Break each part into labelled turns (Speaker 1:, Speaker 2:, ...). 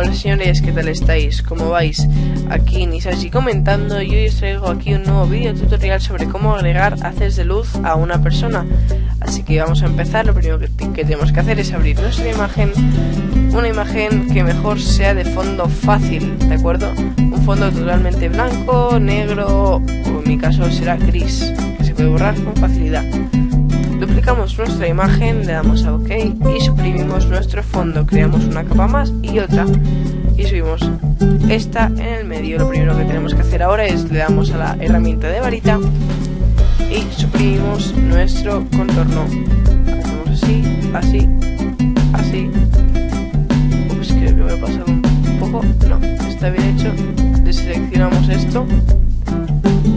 Speaker 1: Hola señores, ¿qué tal estáis? ¿Cómo vais? Aquí Nisashi comentando y hoy os traigo aquí un nuevo vídeo tutorial sobre cómo agregar haces de luz a una persona. Así que vamos a empezar, lo primero que, que tenemos que hacer es abrir nuestra imagen, una imagen que mejor sea de fondo fácil, ¿de acuerdo? Un fondo totalmente blanco, negro o en mi caso será gris, que se puede borrar con facilidad. Duplicamos nuestra imagen, le damos a OK y suprimimos nuestro fondo. Creamos una capa más y otra y subimos esta en el medio. Lo primero que tenemos que hacer ahora es le damos a la herramienta de varita y suprimimos nuestro contorno. Hacemos así, así, así. Ups, creo que me he pasado un poco. No, está bien hecho. Deseleccionamos esto.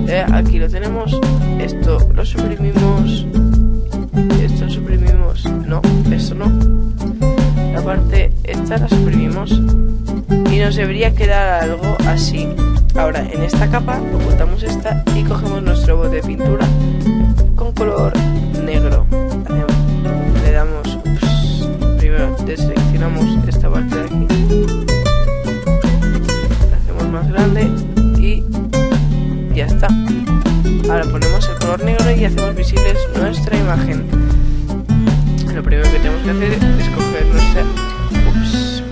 Speaker 1: Eh, aquí lo tenemos. Esto lo suprimimos esto suprimimos, no, eso no. La parte esta la suprimimos y nos debería quedar algo así. Ahora en esta capa ocultamos esta y cogemos nuestro bote de pintura con color negro. Le damos, primero deseleccionamos esta parte de aquí, la hacemos más grande y ya está. Ahora ponemos el color negro y hacemos visibles nuestra imagen. Lo primero que tenemos que hacer es coger nuestra... Ups,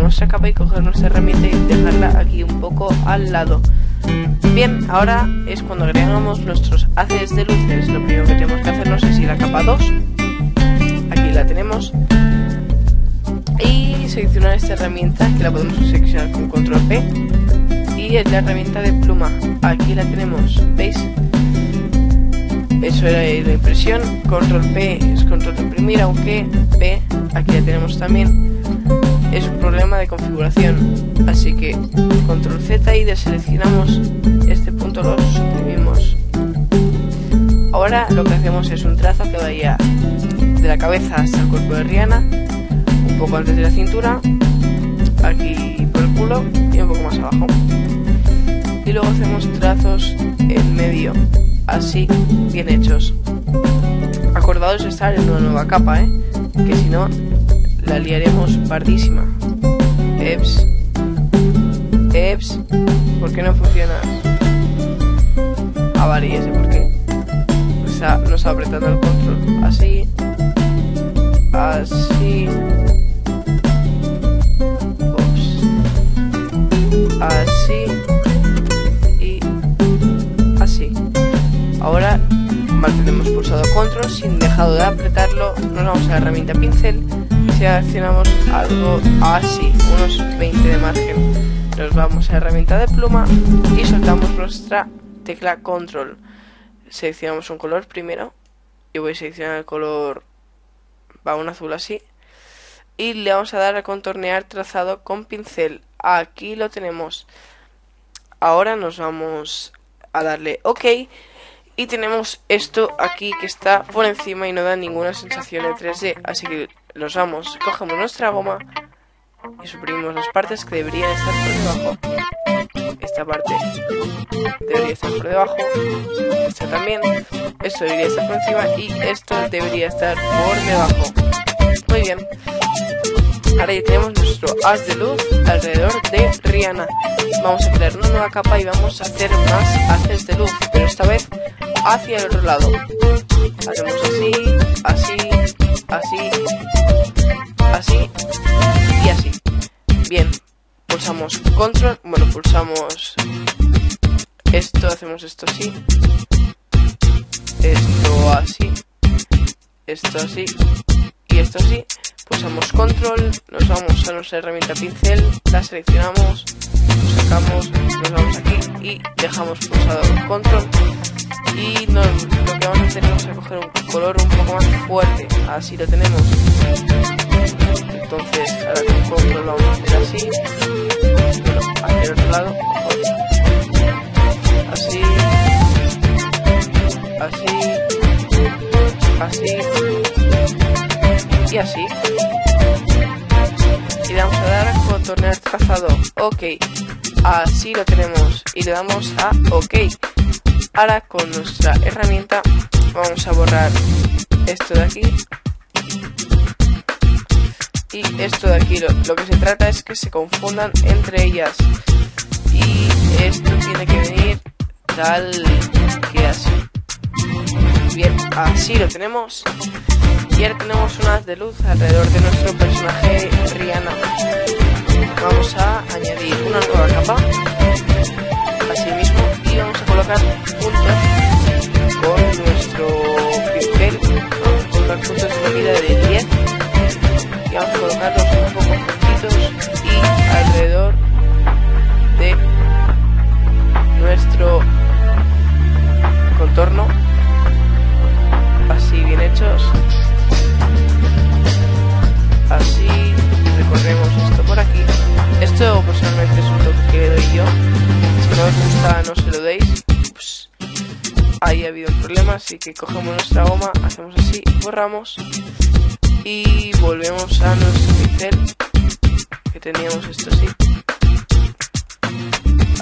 Speaker 1: nuestra capa y coger nuestra herramienta y dejarla aquí un poco al lado. Bien, ahora es cuando agregamos nuestros haces de luces. Lo primero que tenemos que hacernos es ir a capa 2. Aquí la tenemos. Y seleccionar esta herramienta que la podemos seleccionar con control P y es la herramienta de pluma. Aquí la tenemos, ¿veis? Eso era la impresión. Control P es control de aunque P, aquí la tenemos también, es un problema de configuración. Así que control Z y deseleccionamos este punto, lo suprimimos. Ahora lo que hacemos es un trazo que vaya de la cabeza hasta el cuerpo de Rihanna, un poco antes de la cintura, aquí por el culo y un poco más abajo y luego hacemos trazos en medio, así bien hechos. Acordados de estar en una nueva capa, ¿eh? que si no la liaremos pardísima. Eps, Eps, ¿por qué no funciona? Ah, vale, y ese por qué. Está, no está apretando el control. Así, así. Sin dejado de apretarlo, nos vamos a la herramienta pincel y seleccionamos algo así, unos 20 de margen. Nos vamos a la herramienta de pluma y soltamos nuestra tecla control. Seleccionamos un color primero. Yo voy a seleccionar el color, va un azul así. Y le vamos a dar a contornear trazado con pincel. Aquí lo tenemos. Ahora nos vamos a darle OK y tenemos esto aquí que está por encima y no da ninguna sensación de 3D. Así que los vamos, cogemos nuestra goma y suprimimos las partes que deberían estar por debajo. Esta parte debería estar por debajo. Esta también. Esto debería estar por encima y esto debería estar por debajo. Muy bien. Ahora ya tenemos nuestro haz de luz alrededor de Rihanna. Vamos a crear una nueva capa y vamos a hacer más haces de luz, pero esta vez hacia el otro lado. Hacemos así, así, así, así y así. Bien, pulsamos control, bueno, pulsamos esto, hacemos esto así, esto así, esto así y esto así. Pulsamos control, nos vamos a nuestra herramienta pincel, la seleccionamos, sacamos, nos vamos aquí y dejamos pulsado control. Y lo que vamos a hacer es coger un color un poco más fuerte así lo tenemos. Entonces ahora con control lo vamos a hacer así bueno, hacia otro lado así así así y así trazado ok así lo tenemos y le damos a ok Ahora con nuestra herramienta vamos a borrar esto de aquí. Y esto de aquí, lo, lo que se trata es que se confundan entre ellas. Y esto tiene que venir tal que así. Bien, así lo tenemos. Y ahora tenemos unas de luz alrededor de nuestro personaje Rihanna. Vamos a añadir una nueva capa. Así mismo. Y vamos a colocar puntos con nuestro pincel. Vamos a colocar puntos de medida de 10. Y vamos a colocarlos un poco juntitos ahí ha habido un problema así que cogemos nuestra goma hacemos así borramos y volvemos a nuestro pincel que teníamos esto así.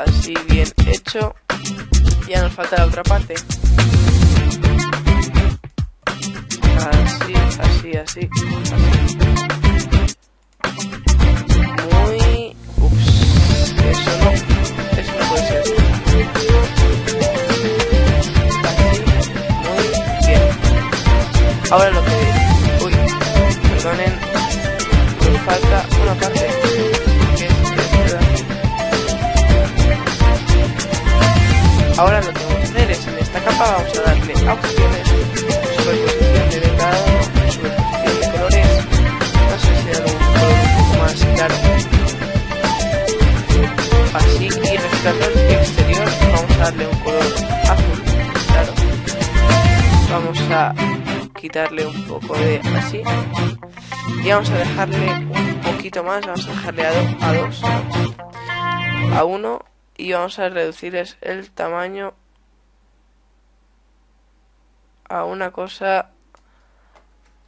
Speaker 1: Así bien hecho. Ya nos falta la otra parte. Así, así, así, así. Ahora lo que... Uy, perdonen, nos falta una parte. Que es. Ahora lo que vamos a hacer es en esta capa vamos a darle a opciones, superposición de degradado, superposición de colores, no sé si algún color un poco más claro. Así y resplandor exterior vamos a darle un color azul, claro. Vamos a quitarle un poco de así. Y vamos a dejarle un poquito más, vamos a dejarle a 2 a, dos, a 1 y vamos a reducirles el tamaño a una cosa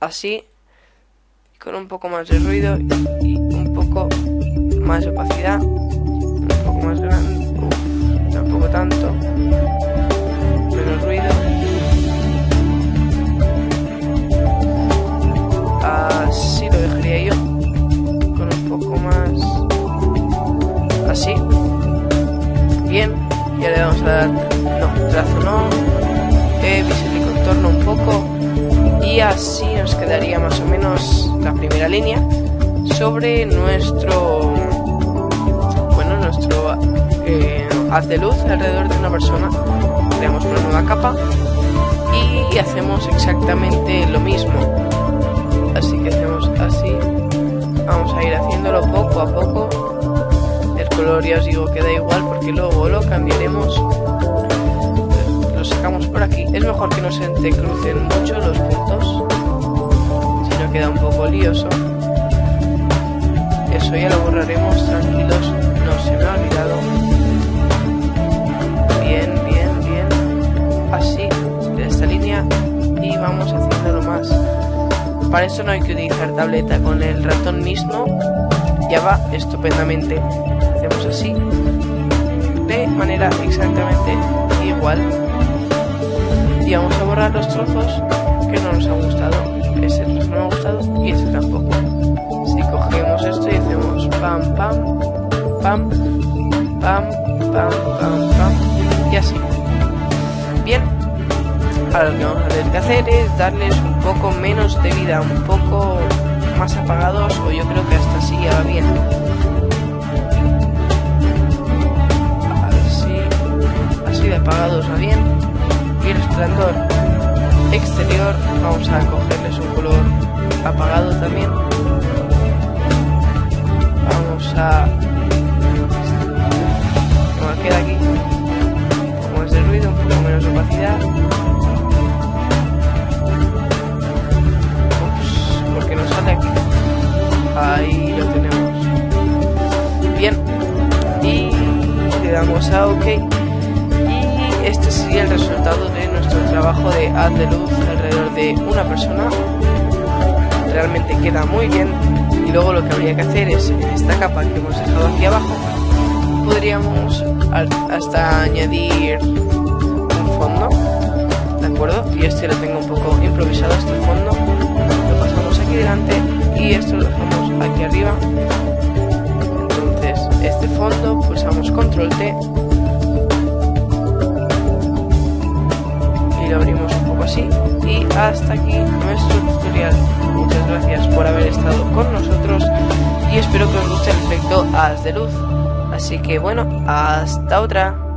Speaker 1: así con un poco más de ruido y un poco más de opacidad un poco más grande tampoco tanto ya le vamos a dar no trazo no eh, y contorno un poco y así nos quedaría más o menos la primera línea sobre nuestro bueno nuestro eh, haz de luz alrededor de una persona. Creamos una nueva capa y hacemos exactamente lo mismo. Así que hacemos así. Vamos a ir haciéndolo poco a poco. el color ya os digo que da igual porque luego lo cambiaremos. Lo sacamos por aquí. Es mejor que no se entrecrucen mucho los puntos. Si no queda un poco lioso. Eso ya lo borraremos tranquilos. No se me ha olvidado. Bien bien bien. Así de esta línea. Y vamos haciéndolo más. Para eso no hay que utilizar tableta con el ratón mismo. Ya va estupendamente hacemos así. De manera exactamente igual. Y vamos a borrar los trozos que no nos han gustado. Ese trozo no me ha gustado y ese tampoco. Si cogemos esto y hacemos pam pam pam pam pam pam pam y así. Bien. Ahora lo que vamos a tener que hacer es darles un poco menos de vida un poco más apagados o yo creo que hasta así ya va bien apagados va bien y resplandor exterior vamos a cogerles un color apagado también. Vamos a como queda aquí un poco más ruido un poco menos opacidad. Ups, porque nos sale aquí. Ahí lo tenemos. Bien y le damos a ok este sería el resultado de nuestro trabajo de haz de luz alrededor de una persona. Realmente queda muy bien. Y luego lo que habría que hacer es en esta capa que hemos dejado aquí abajo podríamos hasta añadir un fondo de acuerdo y este lo tengo un poco improvisado este fondo. Lo pasamos aquí delante y esto lo dejamos aquí arriba. Entonces, este fondo, pulsamos control T hasta aquí nuestro tutorial. Muchas gracias por haber estado con nosotros y espero que os guste el efecto haz de luz. Así que bueno, hasta otra.